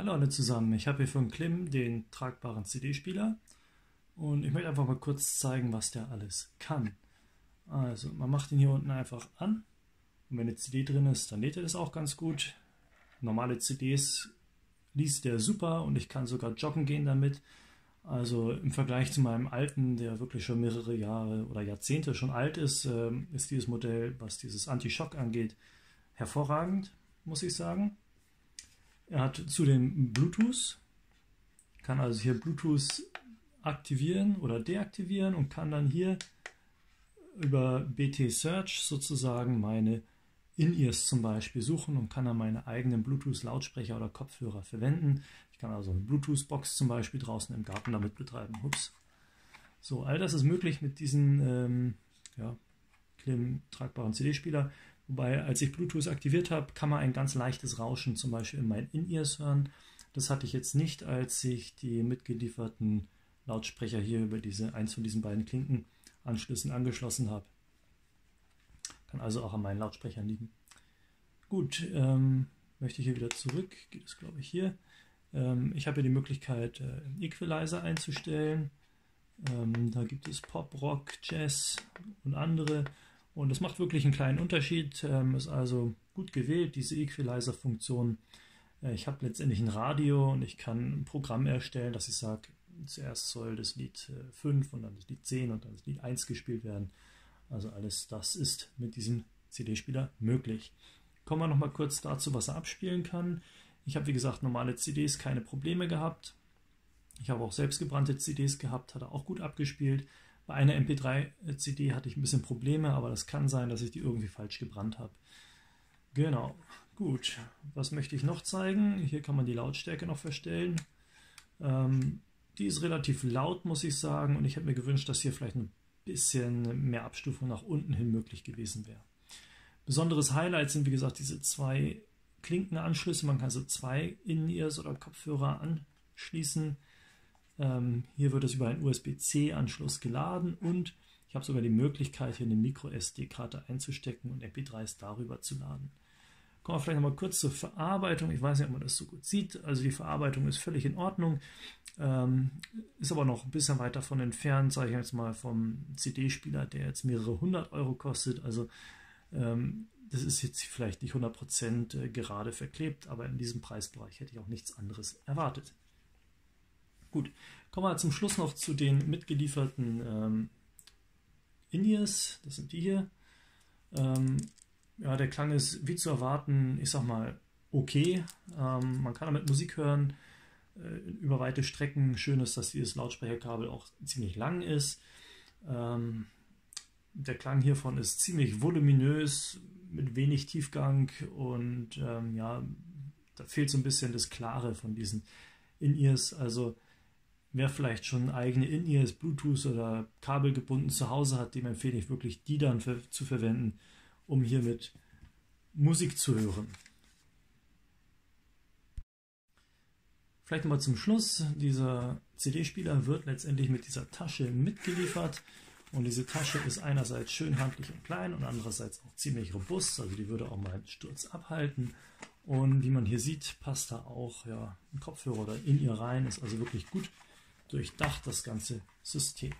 Hallo alle zusammen, ich habe hier von Klim den tragbaren CD-Spieler und ich möchte einfach mal kurz zeigen, was der alles kann. Also man macht ihn hier unten einfach an und wenn eine CD drin ist, dann lädt er das auch ganz gut. Normale CDs liest der super und ich kann sogar joggen gehen damit. Also im Vergleich zu meinem alten, der wirklich schon mehrere Jahre oder Jahrzehnte schon alt ist, ähm, ist dieses Modell, was dieses Anti-Schock angeht, hervorragend, muss ich sagen. Er hat zudem Bluetooth, kann also hier Bluetooth aktivieren oder deaktivieren und kann dann hier über BT Search sozusagen meine In-Ears zum Beispiel suchen und kann dann meine eigenen Bluetooth-Lautsprecher oder Kopfhörer verwenden. Ich kann also eine Bluetooth-Box zum Beispiel draußen im Garten damit betreiben. Ups. So, all das ist möglich mit diesem ähm, ja, tragbaren CD-Spieler. Wobei, als ich Bluetooth aktiviert habe, kann man ein ganz leichtes Rauschen zum Beispiel in meinen In-Ears hören. Das hatte ich jetzt nicht, als ich die mitgelieferten Lautsprecher hier über diese eins von diesen beiden Klinkenanschlüssen angeschlossen habe. Kann also auch an meinen Lautsprechern liegen. Gut, ähm, möchte ich hier wieder zurück, geht es glaube ich hier. Ähm, ich habe hier die Möglichkeit, äh, Equalizer einzustellen. Ähm, da gibt es Pop, Rock, Jazz und andere. Und es macht wirklich einen kleinen Unterschied, ähm, ist also gut gewählt, diese Equalizer-Funktion. Äh, ich habe letztendlich ein Radio und ich kann ein Programm erstellen, dass ich sage, zuerst soll das Lied 5 äh, und dann das Lied 10 und dann das Lied 1 gespielt werden. Also alles das ist mit diesem CD-Spieler möglich. Kommen wir nochmal kurz dazu, was er abspielen kann. Ich habe wie gesagt normale CDs keine Probleme gehabt. Ich habe auch selbstgebrannte CDs gehabt, hat er auch gut abgespielt. Bei einer MP3-CD hatte ich ein bisschen Probleme, aber das kann sein, dass ich die irgendwie falsch gebrannt habe. Genau, gut. Was möchte ich noch zeigen? Hier kann man die Lautstärke noch verstellen. Ähm, die ist relativ laut, muss ich sagen, und ich hätte mir gewünscht, dass hier vielleicht ein bisschen mehr Abstufung nach unten hin möglich gewesen wäre. Besonderes Highlight sind, wie gesagt, diese zwei Klinkenanschlüsse. Man kann so zwei In-Ears oder Kopfhörer anschließen. Ähm, hier wird es über einen USB-C-Anschluss geladen und ich habe sogar die Möglichkeit, hier eine Micro-SD-Karte einzustecken und MP3s darüber zu laden. Kommen wir vielleicht nochmal kurz zur Verarbeitung. Ich weiß nicht, ob man das so gut sieht. Also die Verarbeitung ist völlig in Ordnung, ähm, ist aber noch ein bisschen weit davon entfernt, sage ich jetzt mal, vom CD-Spieler, der jetzt mehrere hundert Euro kostet. Also ähm, das ist jetzt vielleicht nicht 100% äh, gerade verklebt, aber in diesem Preisbereich hätte ich auch nichts anderes erwartet. Gut, kommen wir zum Schluss noch zu den mitgelieferten ähm, In-Ears. Das sind die hier. Ähm, ja, der Klang ist wie zu erwarten, ich sag mal, okay. Ähm, man kann damit Musik hören äh, über weite Strecken. Schön ist, dass dieses Lautsprecherkabel auch ziemlich lang ist. Ähm, der Klang hiervon ist ziemlich voluminös, mit wenig Tiefgang und ähm, ja, da fehlt so ein bisschen das Klare von diesen In-Ears. Also Wer vielleicht schon eigene In-Ears, Bluetooth oder Kabel gebunden zu Hause hat, dem empfehle ich wirklich, die dann für, zu verwenden, um hiermit Musik zu hören. Vielleicht nochmal zum Schluss. Dieser CD-Spieler wird letztendlich mit dieser Tasche mitgeliefert. Und diese Tasche ist einerseits schön handlich und klein und andererseits auch ziemlich robust. Also die würde auch mal einen Sturz abhalten. Und wie man hier sieht, passt da auch ja, ein Kopfhörer oder in ihr rein. Ist also wirklich gut durchdacht, das ganze System.